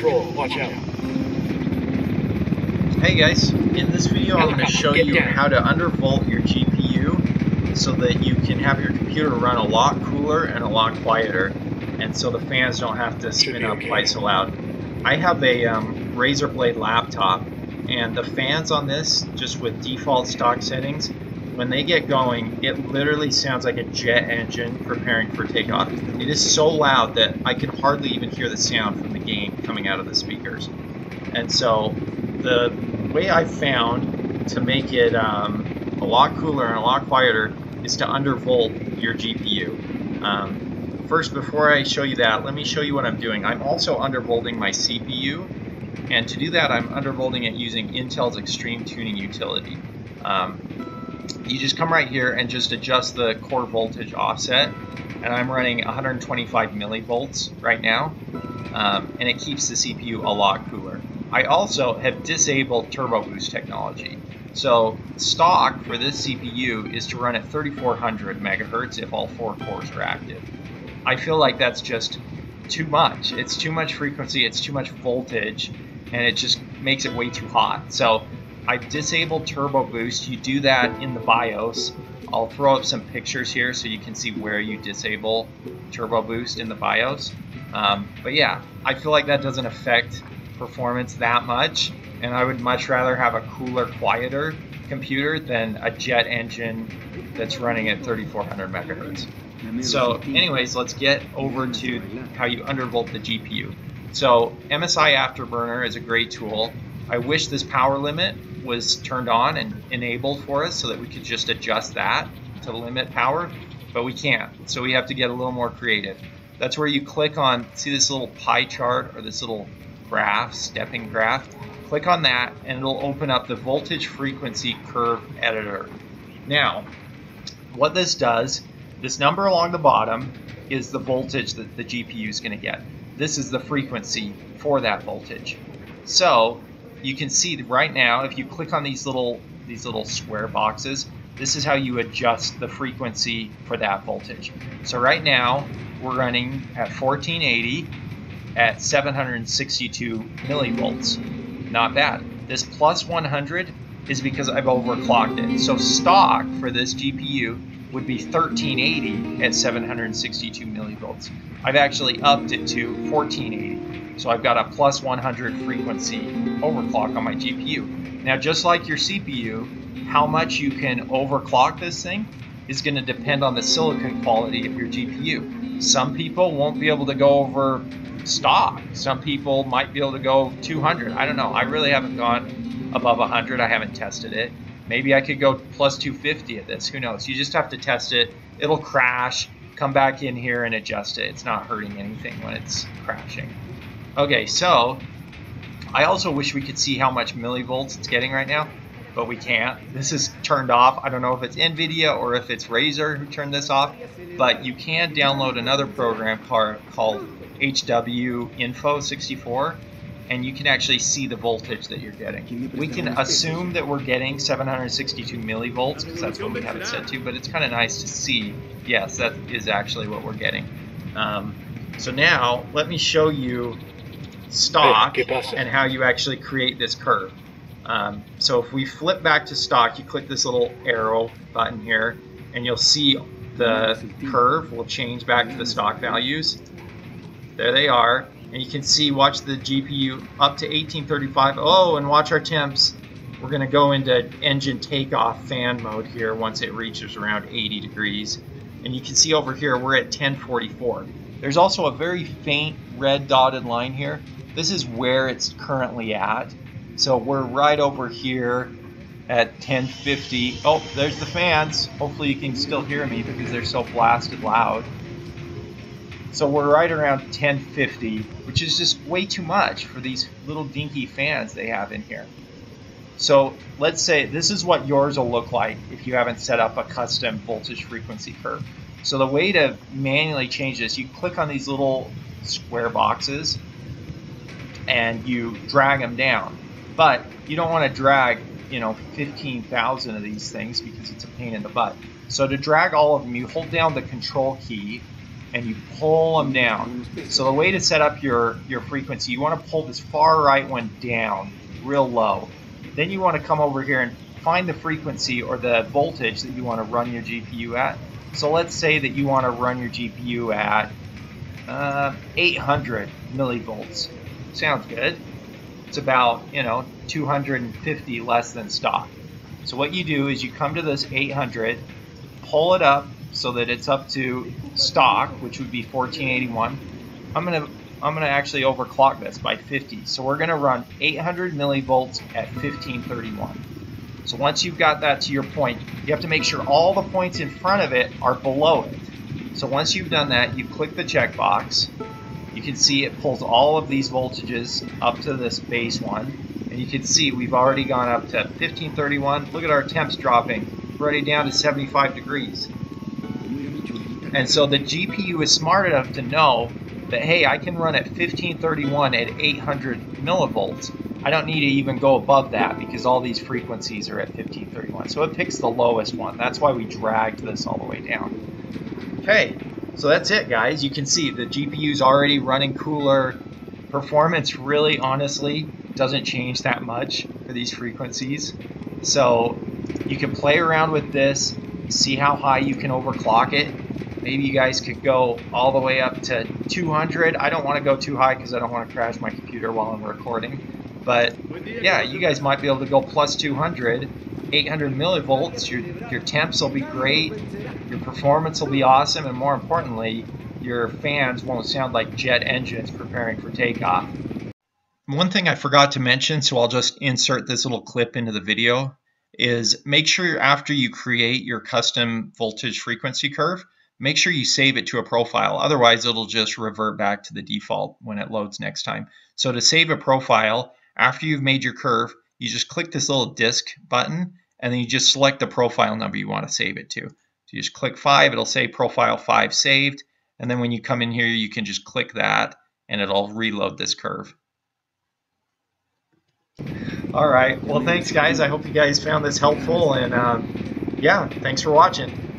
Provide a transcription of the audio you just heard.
control. Watch out. Hey guys, in this video I'm going to show you how to undervolt your GPU so that you can have your computer run a lot cooler and a lot quieter and so the fans don't have to spin up okay. quite so loud. I have a um, Razer Blade laptop and the fans on this, just with default stock settings, when they get going, it literally sounds like a jet engine preparing for takeoff. It is so loud that I can hardly even hear the sound from the game coming out of the speakers. And so the way I found to make it um, a lot cooler and a lot quieter is to undervolt your GPU. Um, first, before I show you that, let me show you what I'm doing. I'm also undervolting my CPU, and to do that, I'm undervolting it using Intel's Extreme Tuning utility. Um, you just come right here and just adjust the core voltage offset, and I'm running 125 millivolts right now, um, and it keeps the CPU a lot cooler. I also have disabled turbo boost technology. So stock for this CPU is to run at 3400 megahertz if all four cores are active. I feel like that's just too much. It's too much frequency, it's too much voltage, and it just makes it way too hot. So I've disabled turbo boost. You do that in the BIOS. I'll throw up some pictures here so you can see where you disable turbo boost in the BIOS. Um, but yeah, I feel like that doesn't affect performance that much, and I would much rather have a cooler, quieter computer than a jet engine that's running at 3400 megahertz. So anyways, let's get over to how you undervolt the GPU. So MSI Afterburner is a great tool. I wish this power limit was turned on and enabled for us so that we could just adjust that to limit power, but we can't. So we have to get a little more creative. That's where you click on, see this little pie chart or this little graph, stepping graph? Click on that and it'll open up the voltage frequency curve editor. Now, what this does, this number along the bottom is the voltage that the GPU is going to get. This is the frequency for that voltage. So you can see right now, if you click on these little these little square boxes, this is how you adjust the frequency for that voltage. So right now, we're running at 1480 at 762 millivolts. Not bad. This plus 100 is because I've overclocked it. So stock for this GPU would be 1380 at 762 millivolts. I've actually upped it to 1480. So I've got a plus 100 frequency overclock on my GPU. Now, just like your CPU, how much you can overclock this thing is going to depend on the silicon quality of your GPU. Some people won't be able to go over stock. Some people might be able to go 200. I don't know. I really haven't gone above 100. I haven't tested it. Maybe I could go plus 250 at this. Who knows? You just have to test it. It'll crash. Come back in here and adjust it. It's not hurting anything when it's crashing. Okay, so I also wish we could see how much millivolts it's getting right now, but we can't. This is turned off. I don't know if it's NVIDIA or if it's Razer who turned this off, but you can download another program called HW Info 64 and you can actually see the voltage that you're getting. We can assume that we're getting 762 millivolts because that's what we have it set to, but it's kind of nice to see, yes, that is actually what we're getting. Um, so now, let me show you stock and how you actually create this curve. Um, so if we flip back to stock, you click this little arrow button here, and you'll see the curve will change back to the stock values. There they are. And you can see, watch the GPU up to 1835. Oh, and watch our temps. We're going to go into engine takeoff fan mode here once it reaches around 80 degrees. And you can see over here, we're at 1044. There's also a very faint red dotted line here. This is where it's currently at. So we're right over here at 1050. Oh, there's the fans. Hopefully you can still hear me because they're so blasted loud. So we're right around 1050, which is just way too much for these little dinky fans they have in here. So let's say this is what yours will look like if you haven't set up a custom voltage frequency curve. So the way to manually change this, you click on these little square boxes and you drag them down. But you don't want to drag, you know, 15,000 of these things because it's a pain in the butt. So to drag all of them, you hold down the control key and you pull them down. So the way to set up your, your frequency, you want to pull this far right one down real low. Then you want to come over here and find the frequency or the voltage that you want to run your GPU at. So let's say that you want to run your GPU at uh, 800 millivolts. Sounds good. It's about, you know, 250 less than stock. So what you do is you come to this 800, pull it up so that it's up to stock, which would be 1481. I'm gonna I'm gonna actually overclock this by 50. So we're gonna run 800 millivolts at 1531. So once you've got that to your point, you have to make sure all the points in front of it are below it. So once you've done that, you click the checkbox. You can see it pulls all of these voltages up to this base one. And you can see we've already gone up to 1531. Look at our temps dropping. Already down to 75 degrees. And so the GPU is smart enough to know that, hey, I can run at 1531 at 800 millivolts. I don't need to even go above that because all these frequencies are at 1531. So it picks the lowest one. That's why we dragged this all the way down. Okay, so that's it, guys. You can see the GPU is already running cooler. Performance really, honestly, doesn't change that much for these frequencies. So you can play around with this, see how high you can overclock it, Maybe you guys could go all the way up to 200. I don't want to go too high because I don't want to crash my computer while I'm recording. But yeah, you guys might be able to go plus 200, 800 millivolts. Your, your temps will be great. Your performance will be awesome. And more importantly, your fans won't sound like jet engines preparing for takeoff. One thing I forgot to mention, so I'll just insert this little clip into the video, is make sure after you create your custom voltage frequency curve, make sure you save it to a profile. Otherwise, it'll just revert back to the default when it loads next time. So to save a profile, after you've made your curve, you just click this little disk button and then you just select the profile number you want to save it to. So you just click 5, it'll say profile 5 saved. And then when you come in here, you can just click that and it'll reload this curve. All right. Well, thanks, guys. I hope you guys found this helpful. And um, yeah, thanks for watching.